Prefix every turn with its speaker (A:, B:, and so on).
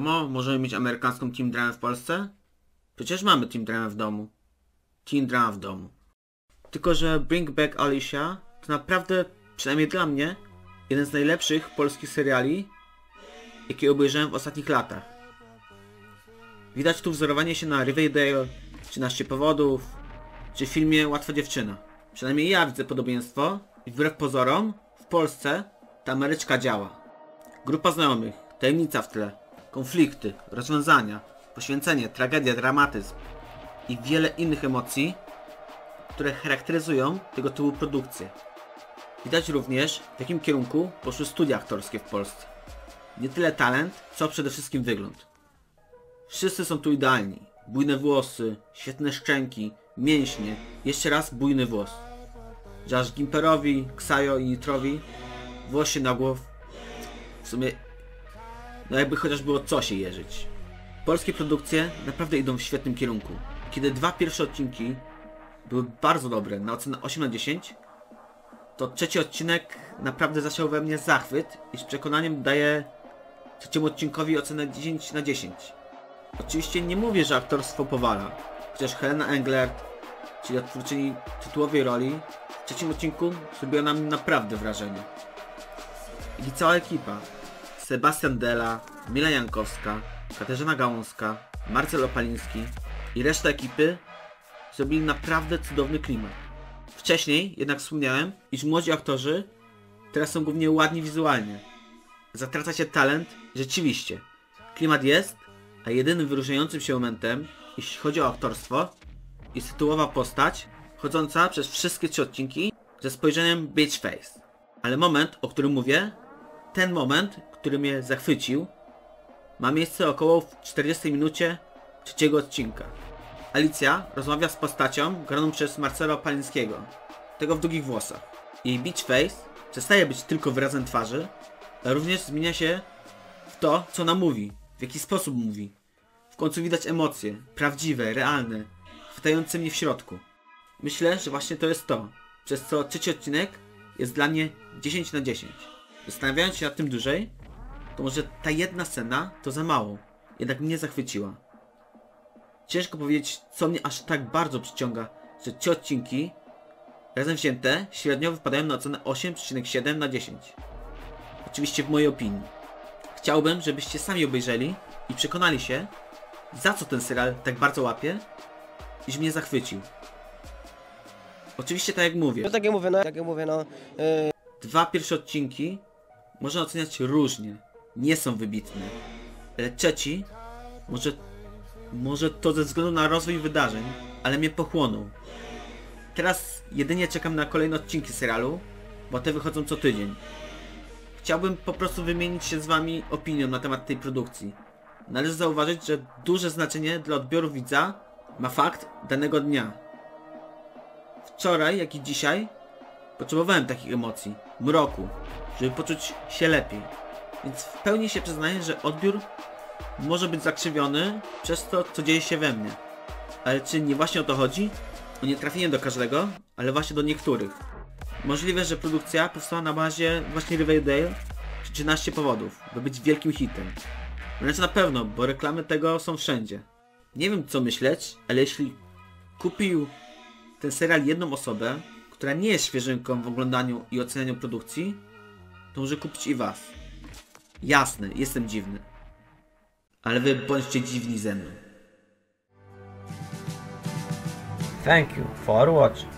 A: Mamo, możemy mieć amerykańską Team Dramę w Polsce? Przecież mamy Team Dramę w domu. Team Drama w domu. Tylko, że Bring Back Alicia to naprawdę, przynajmniej dla mnie, jeden z najlepszych polskich seriali, jakie obejrzałem w ostatnich latach. Widać tu wzorowanie się na Riverdale, 13 powodów, czy filmie Łatwa dziewczyna. Przynajmniej ja widzę podobieństwo i wbrew pozorom, w Polsce ta Ameryczka działa. Grupa znajomych, tajemnica w tle, konflikty, rozwiązania, poświęcenie, tragedia, dramatyzm i wiele innych emocji, które charakteryzują tego typu produkcje. Widać również, w jakim kierunku poszły studia aktorskie w Polsce. Nie tyle talent, co przede wszystkim wygląd. Wszyscy są tu idealni. Bujne włosy, świetne szczęki, mięśnie, jeszcze raz bujny włos. Że aż Gimperowi, Ksajo i Nitrowi włos się na głow w sumie no jakby chociaż było co się jeżyć. Polskie produkcje naprawdę idą w świetnym kierunku. Kiedy dwa pierwsze odcinki były bardzo dobre, na ocenę 8 na 10, to trzeci odcinek naprawdę zasiał we mnie zachwyt i z przekonaniem daję trzeciemu odcinkowi ocenę 10 na 10. Oczywiście nie mówię, że aktorstwo powala, chociaż Helena Engler, czyli odtwórczyni tytułowej roli, w trzecim odcinku zrobiła na mnie naprawdę wrażenie. I cała ekipa, Sebastian Della, Mila Jankowska, Katarzyna Gałązka, Marcel Opaliński i reszta ekipy zrobili naprawdę cudowny klimat. Wcześniej jednak wspomniałem, iż młodzi aktorzy teraz są głównie ładni wizualnie. Zatraca się talent, rzeczywiście. Klimat jest, a jedynym wyróżniającym się momentem, jeśli chodzi o aktorstwo, jest tytułowa postać, chodząca przez wszystkie trzy odcinki ze spojrzeniem bitch face. Ale moment, o którym mówię, ten moment, który mnie zachwycił, ma miejsce około w 40 minucie trzeciego odcinka. Alicja rozmawia z postacią graną przez Marcelo Palińskiego, tego w długich włosach. Jej beach face przestaje być tylko wyrazem twarzy, ale również zmienia się w to, co ona mówi, w jaki sposób mówi. W końcu widać emocje, prawdziwe, realne, chwytające mnie w środku. Myślę, że właśnie to jest to, przez co trzeci odcinek jest dla mnie 10 na 10. Zastanawiając się nad tym dłużej, to może ta jedna scena to za mało, jednak mnie zachwyciła. Ciężko powiedzieć, co mnie aż tak bardzo przyciąga, że ci odcinki, razem wzięte, średnio wypadają na ocenę 8,7 na 10. Oczywiście w mojej opinii. Chciałbym, żebyście sami obejrzeli i przekonali się, za co ten serial tak bardzo łapie, iż mnie zachwycił. Oczywiście tak jak mówię,
B: No tak jak mówię, no, tak jak mówię, no, yy,
A: dwa pierwsze odcinki można oceniać różnie. Nie są wybitne. Ale trzeci, może, może to ze względu na rozwój wydarzeń, ale mnie pochłonął. Teraz jedynie czekam na kolejne odcinki serialu, bo te wychodzą co tydzień. Chciałbym po prostu wymienić się z wami opinią na temat tej produkcji. Należy zauważyć, że duże znaczenie dla odbioru widza ma fakt danego dnia. Wczoraj, jak i dzisiaj, Potrzebowałem takich emocji, mroku, żeby poczuć się lepiej. Więc w pełni się przyznaję, że odbiór może być zakrzywiony przez to, co dzieje się we mnie. Ale czy nie właśnie o to chodzi? O nie trafienie do każdego, ale właśnie do niektórych. Możliwe, że produkcja powstała na bazie właśnie Riverdale czy 13 powodów, by być wielkim hitem. Wręcz na pewno, bo reklamy tego są wszędzie. Nie wiem co myśleć, ale jeśli kupił ten serial jedną osobę, która nie jest świeżynką w oglądaniu i ocenianiu produkcji, to może kupić i was. Jasne, jestem dziwny. Ale wy bądźcie dziwni ze mną.
C: Thank you for watching.